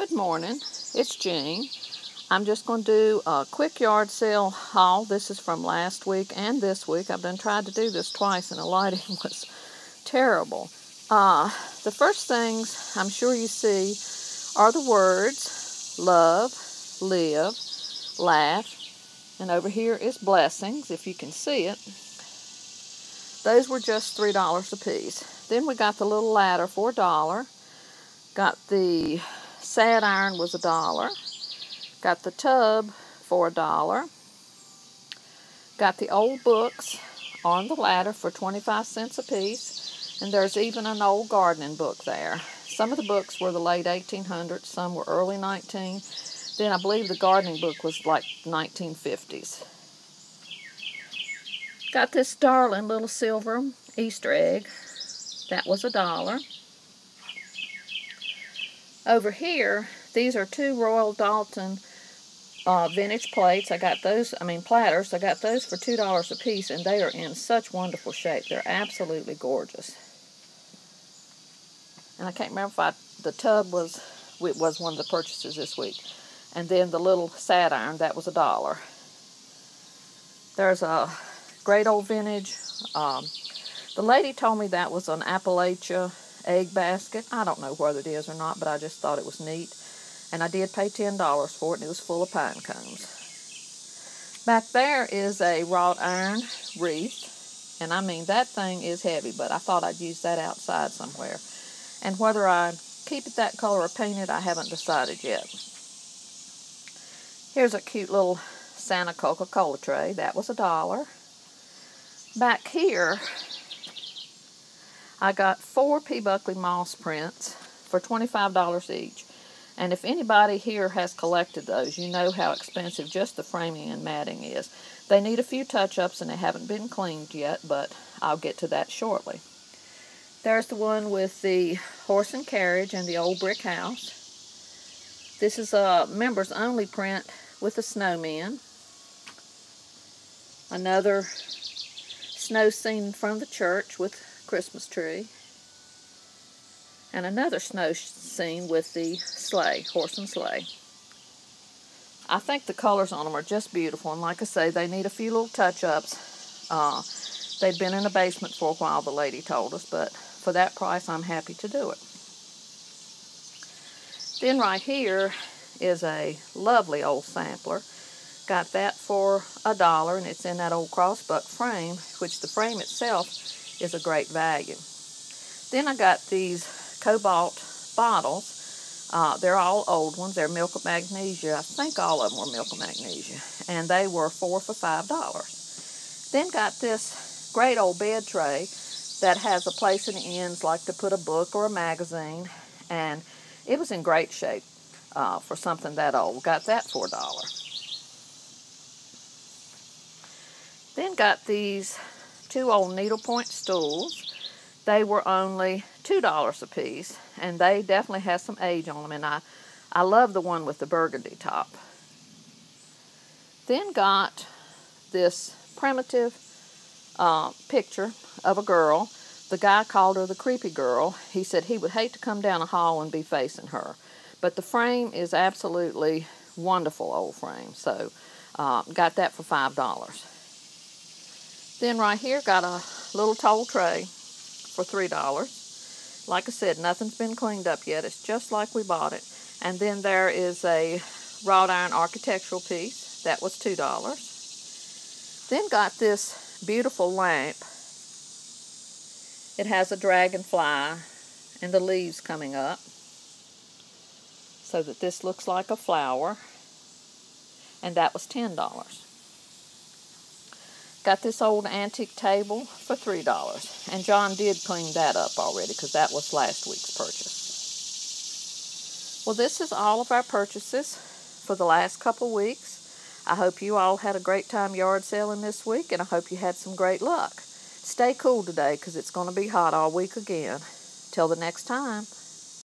Good morning. It's Jean. I'm just going to do a quick yard sale haul. This is from last week and this week. I've been trying to do this twice and the lighting was terrible. Uh, the first things I'm sure you see are the words love, live, laugh, and over here is blessings, if you can see it. Those were just $3 a piece. Then we got the little ladder for a dollar. Got the sad iron was a dollar. Got the tub for a dollar. Got the old books on the ladder for 25 cents a piece. And there's even an old gardening book there. Some of the books were the late 1800s, some were early 19. Then I believe the gardening book was like 1950s. Got this darling little silver Easter egg. That was a dollar. Over here, these are two Royal Doulton uh, vintage plates. I got those, I mean platters. I got those for $2 a piece, and they are in such wonderful shape. They're absolutely gorgeous. And I can't remember if I, the tub was, was one of the purchases this week. And then the little sad iron, that was a dollar. There's a great old vintage. Um, the lady told me that was an Appalachia egg basket. I don't know whether it is or not, but I just thought it was neat. And I did pay $10 for it, and it was full of pine cones. Back there is a wrought iron wreath, and I mean, that thing is heavy, but I thought I'd use that outside somewhere. And whether I keep it that color or paint it, I haven't decided yet. Here's a cute little Santa Coca-Cola tray. That was a dollar. Back here, I got four P. Buckley Moss prints for $25 each. And if anybody here has collected those, you know how expensive just the framing and matting is. They need a few touch-ups and they haven't been cleaned yet, but I'll get to that shortly. There's the one with the horse and carriage and the old brick house. This is a members only print with a snowman. Another snow scene from the church with Christmas tree. And another snow scene with the sleigh, horse and sleigh. I think the colors on them are just beautiful, and like I say, they need a few little touch-ups. Uh, they've been in the basement for a while, the lady told us, but for that price, I'm happy to do it. Then right here is a lovely old sampler. Got that for a dollar, and it's in that old crossbuck frame, which the frame itself is a great value. Then I got these cobalt bottles. Uh, they're all old ones. They're milk of magnesia. I think all of them were milk of magnesia. And they were four for five dollars. Then got this great old bed tray that has a place in the ends like to put a book or a magazine. And it was in great shape uh, for something that old. Got that for a dollar. Then got these two old needlepoint stools. They were only $2 a piece, and they definitely have some age on them, and I, I love the one with the burgundy top. Then got this primitive uh, picture of a girl. The guy called her the creepy girl. He said he would hate to come down a hall and be facing her. But the frame is absolutely wonderful old frame. So uh, got that for $5. Then right here, got a little tall tray for $3. Like I said, nothing's been cleaned up yet. It's just like we bought it. And then there is a wrought iron architectural piece. That was $2. Then got this beautiful lamp. It has a dragonfly and the leaves coming up so that this looks like a flower. And that was $10. Got this old antique table for $3. And John did clean that up already because that was last week's purchase. Well, this is all of our purchases for the last couple weeks. I hope you all had a great time yard selling this week and I hope you had some great luck. Stay cool today because it's going to be hot all week again. Till the next time.